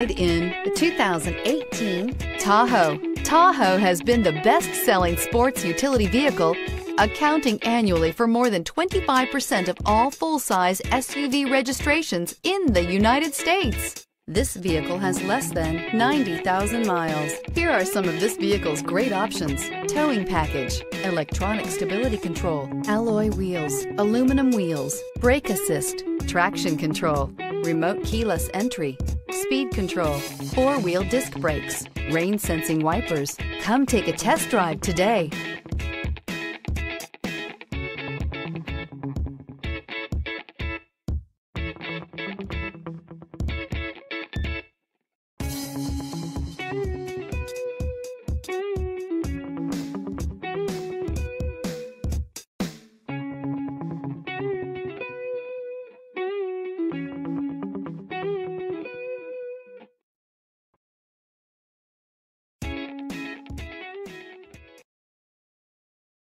in the 2018 Tahoe. Tahoe has been the best-selling sports utility vehicle, accounting annually for more than 25% of all full-size SUV registrations in the United States. This vehicle has less than 90,000 miles. Here are some of this vehicle's great options. Towing package, electronic stability control, alloy wheels, aluminum wheels, brake assist, traction control, remote keyless entry, speed control, four-wheel disc brakes, rain sensing wipers. Come take a test drive today.